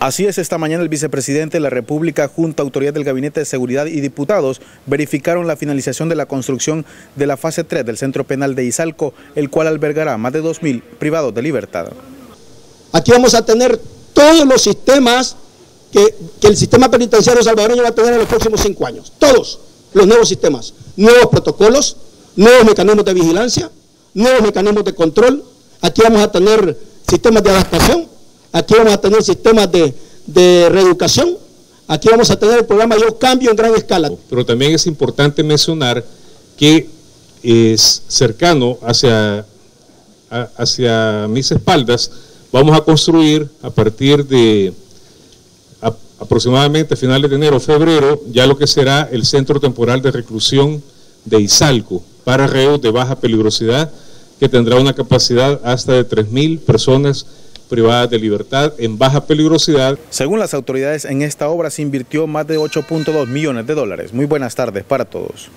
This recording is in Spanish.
Así es, esta mañana el vicepresidente de la República, junto a autoridad del Gabinete de Seguridad y diputados, verificaron la finalización de la construcción de la fase 3 del Centro Penal de Izalco, el cual albergará más de 2.000 privados de libertad. Aquí vamos a tener todos los sistemas que, que el sistema penitenciario salvadoreño va a tener en los próximos cinco años. Todos los nuevos sistemas, nuevos protocolos, nuevos mecanismos de vigilancia, nuevos mecanismos de control. Aquí vamos a tener sistemas de adaptación Aquí vamos a tener sistemas de, reeducación. Aquí vamos a tener el programa Yo Cambio en gran escala. Pero también es importante mencionar que es cercano hacia, hacia mis espaldas, vamos a construir a partir de aproximadamente finales de enero, febrero, ya lo que será el Centro Temporal de Reclusión de Izalco para reos de baja peligrosidad, que tendrá una capacidad hasta de 3.000 personas privadas de libertad en baja peligrosidad. Según las autoridades, en esta obra se invirtió más de 8.2 millones de dólares. Muy buenas tardes para todos.